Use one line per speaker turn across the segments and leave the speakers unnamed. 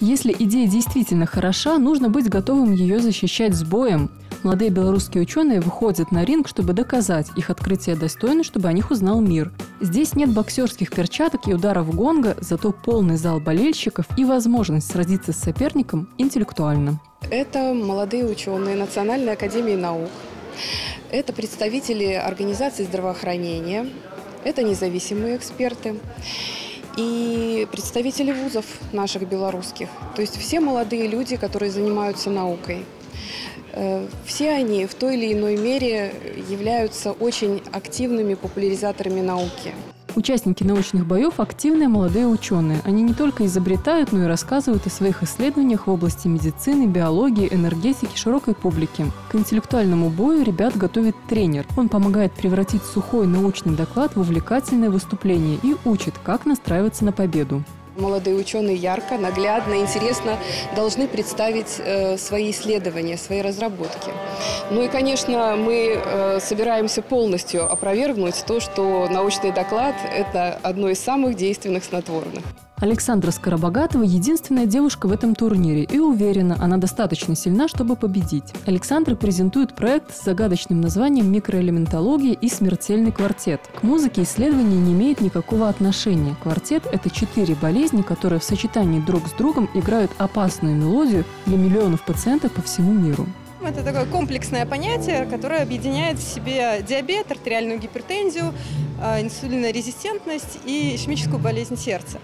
Если идея действительно хороша, нужно быть готовым ее защищать с боем. Молодые белорусские ученые выходят на ринг, чтобы доказать, их открытие достойно, чтобы о них узнал мир. Здесь нет боксерских перчаток и ударов гонга, зато полный зал болельщиков и возможность сразиться с соперником интеллектуально.
Это молодые ученые Национальной академии наук. Это представители организаций здравоохранения. Это независимые эксперты и представители вузов наших белорусских. То есть все молодые люди, которые занимаются наукой. Э, все они в той или иной мере являются очень активными популяризаторами науки.
Участники научных боев – активные молодые ученые. Они не только изобретают, но и рассказывают о своих исследованиях в области медицины, биологии, энергетики широкой публике. К интеллектуальному бою ребят готовит тренер. Он помогает превратить сухой научный доклад в увлекательное выступление и учит, как настраиваться на победу.
Молодые ученые ярко, наглядно, интересно должны представить э, свои исследования, свои разработки. Ну и, конечно, мы э, собираемся полностью опровергнуть то, что научный доклад – это одно из самых действенных снотворных.
Александра Скоробогатова – единственная девушка в этом турнире и уверена, она достаточно сильна, чтобы победить. Александра презентует проект с загадочным названием «Микроэлементология и смертельный квартет». К музыке исследование не имеет никакого отношения. Квартет – это четыре болезни, которые в сочетании друг с другом играют опасную мелодию для миллионов пациентов по всему миру.
Это такое комплексное понятие, которое объединяет в себе диабет, артериальную гипертензию, э, инсулинорезистентность и ишемическую болезнь сердца.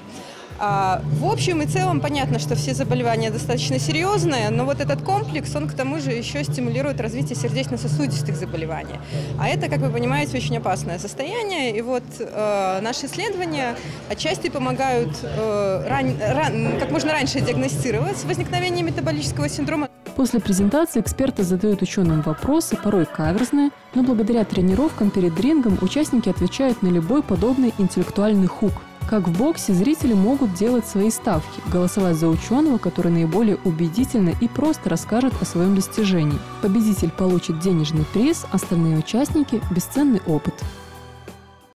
А, в общем и целом понятно, что все заболевания достаточно серьезные, но вот этот комплекс, он к тому же еще стимулирует развитие сердечно-сосудистых заболеваний. А это, как вы понимаете, очень опасное состояние. И вот э, наши исследования отчасти помогают э, ран, ран, как можно раньше диагностировать возникновение метаболического синдрома.
После презентации эксперты задают ученым вопросы, порой каверзные, но благодаря тренировкам перед рингом участники отвечают на любой подобный интеллектуальный хук – как в боксе, зрители могут делать свои ставки, голосовать за ученого, который наиболее убедительно и просто расскажет о своем достижении. Победитель получит денежный приз, остальные участники – бесценный опыт.